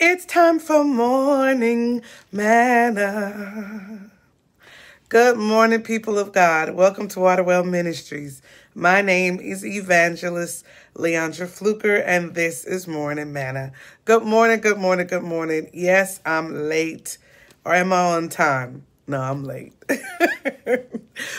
It's time for morning manna. Good morning, people of God. Welcome to Waterwell Ministries. My name is Evangelist Leandra Fluker, and this is Morning Manna. Good morning, good morning, good morning. Yes, I'm late. Or am I on time? No, I'm late.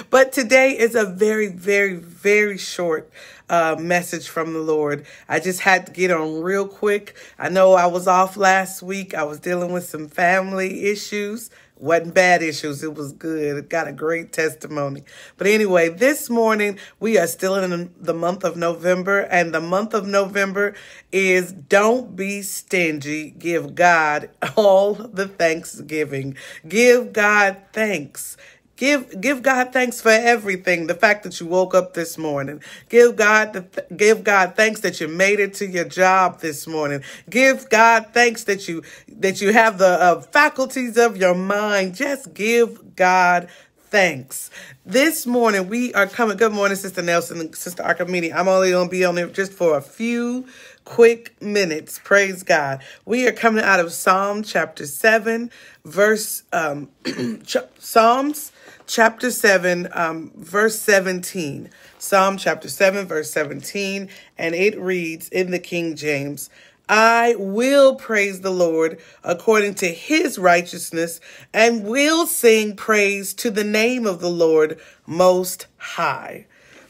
but today is a very, very, very short uh, message from the Lord. I just had to get on real quick. I know I was off last week. I was dealing with some family issues wasn't bad issues. It was good. It got a great testimony. But anyway, this morning we are still in the month of November, and the month of November is don't be stingy. Give God all the thanksgiving. Give God thanks. Give give God thanks for everything. The fact that you woke up this morning. Give God the, give God thanks that you made it to your job this morning. Give God thanks that you that you have the uh, faculties of your mind. Just give God thanks. This morning we are coming. Good morning, Sister Nelson Sister Archimedes. I'm only going to be on there just for a few quick minutes. Praise God. We are coming out of Psalm chapter 7, verse um Psalms chapter 7, um, verse 17. Psalm chapter 7, verse 17. And it reads in the King James I will praise the Lord according to his righteousness and will sing praise to the name of the Lord most high.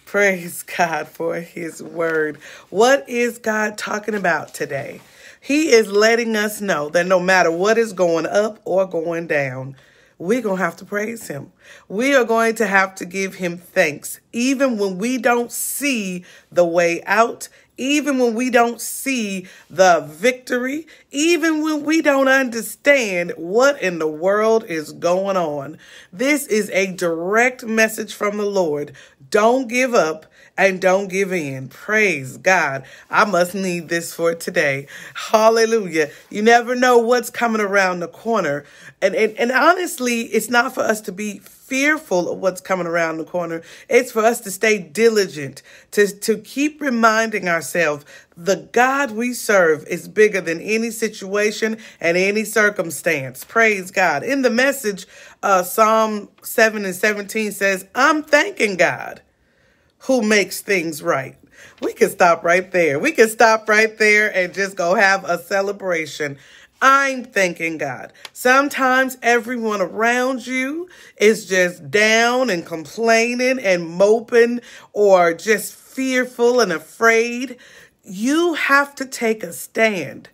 Praise God for his word. What is God talking about today? He is letting us know that no matter what is going up or going down, we're going to have to praise him. We are going to have to give him thanks, even when we don't see the way out, even when we don't see the victory, even when we don't understand what in the world is going on. This is a direct message from the Lord. Don't give up and don't give in. Praise God. I must need this for today. Hallelujah. You never know what's coming around the corner. And, and, and honestly, it's not for us to be fearful of what's coming around the corner. It's for us to stay diligent, to, to keep reminding ourselves the God we serve is bigger than any situation and any circumstance. Praise God. In the message, uh, Psalm 7 and 17 says, I'm thanking God who makes things right. We can stop right there. We can stop right there and just go have a celebration. I'm thanking God. Sometimes everyone around you is just down and complaining and moping or just fearful and afraid. You have to take a stand.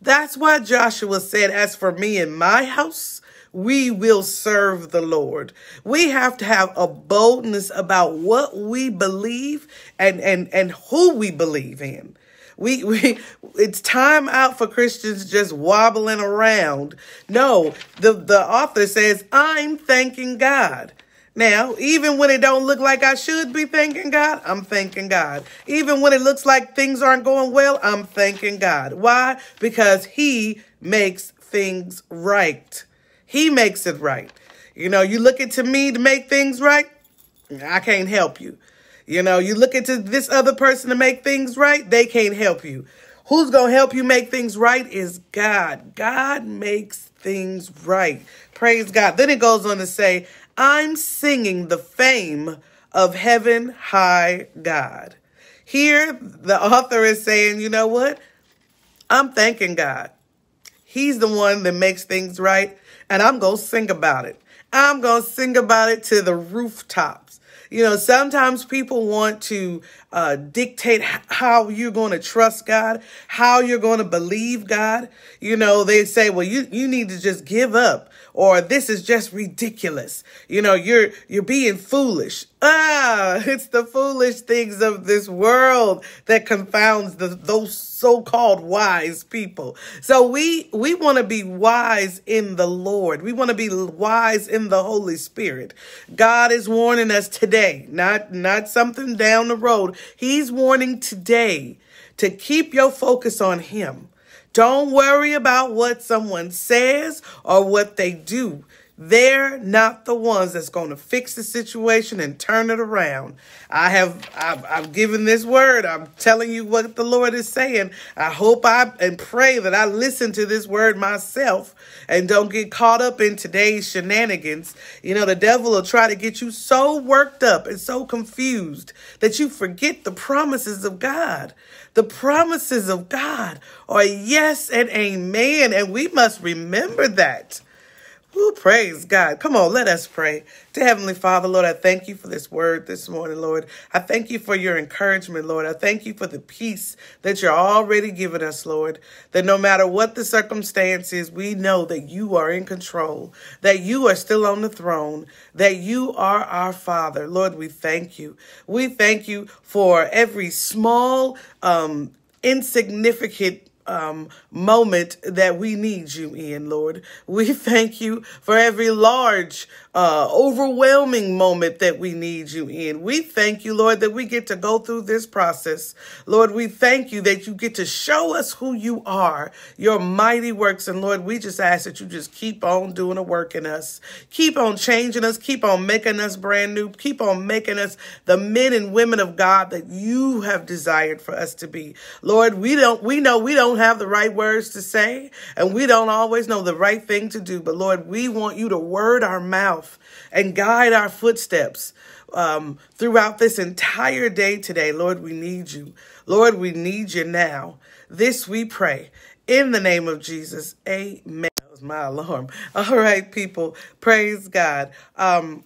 That's why Joshua said, As for me and my house, we will serve the Lord. We have to have a boldness about what we believe and, and, and who we believe in. We, we, it's time out for Christians just wobbling around. No, the, the author says, I'm thanking God. Now, even when it don't look like I should be thanking God, I'm thanking God. Even when it looks like things aren't going well, I'm thanking God. Why? Because he makes things right. He makes it right. You know, you looking to me to make things right, I can't help you. You know, you look into this other person to make things right, they can't help you. Who's going to help you make things right is God. God makes things right. Praise God. Then it goes on to say, I'm singing the fame of heaven high God. Here, the author is saying, you know what? I'm thanking God. He's the one that makes things right, and I'm going to sing about it. I'm going to sing about it to the rooftops. You know, sometimes people want to uh, dictate how you're going to trust God, how you're going to believe God. You know, they say, well, you, you need to just give up or this is just ridiculous. You know, you're, you're being foolish. Ah, it's the foolish things of this world that confounds the, those so-called wise people. So we, we want to be wise in the Lord. We want to be wise in the Holy Spirit. God is warning us today, not, not something down the road. He's warning today to keep your focus on him. Don't worry about what someone says or what they do. They're not the ones that's going to fix the situation and turn it around. I have, I've, I've given this word. I'm telling you what the Lord is saying. I hope I and pray that I listen to this word myself and don't get caught up in today's shenanigans. You know, the devil will try to get you so worked up and so confused that you forget the promises of God. The promises of God are yes and amen. And we must remember that. Who praise God. Come on, let us pray. To Heavenly Father, Lord, I thank you for this word this morning, Lord. I thank you for your encouragement, Lord. I thank you for the peace that you're already giving us, Lord. That no matter what the circumstances, we know that you are in control, that you are still on the throne, that you are our Father. Lord, we thank you. We thank you for every small, um, insignificant um, moment that we need you in, Lord. We thank you for every large, uh, overwhelming moment that we need you in. We thank you, Lord, that we get to go through this process. Lord, we thank you that you get to show us who you are, your mighty works. And Lord, we just ask that you just keep on doing a work in us. Keep on changing us. Keep on making us brand new. Keep on making us the men and women of God that you have desired for us to be. Lord, we don't, we know we don't have the right words to say and we don't always know the right thing to do. But Lord, we want you to word our mouth and guide our footsteps um, throughout this entire day today. Lord, we need you. Lord, we need you now. This we pray in the name of Jesus. Amen. That was my alarm. All right, people. Praise God. Um,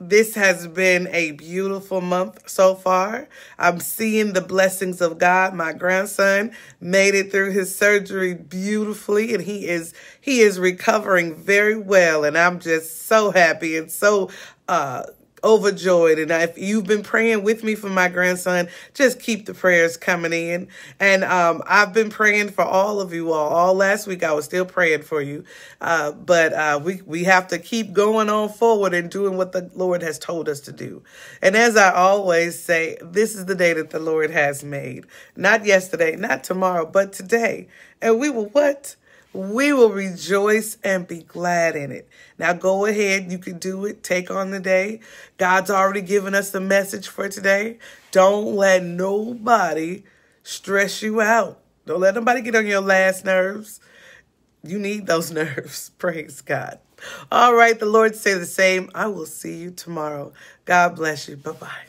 this has been a beautiful month so far. I'm seeing the blessings of God. My grandson made it through his surgery beautifully and he is he is recovering very well and I'm just so happy and so uh overjoyed. And if you've been praying with me for my grandson, just keep the prayers coming in. And um, I've been praying for all of you all. All last week, I was still praying for you. Uh, but uh, we, we have to keep going on forward and doing what the Lord has told us to do. And as I always say, this is the day that the Lord has made. Not yesterday, not tomorrow, but today. And we will what? We will rejoice and be glad in it. Now go ahead, you can do it. Take on the day. God's already given us the message for today. Don't let nobody stress you out. Don't let nobody get on your last nerves. You need those nerves. Praise God. All right, the Lord say the same. I will see you tomorrow. God bless you. Bye-bye.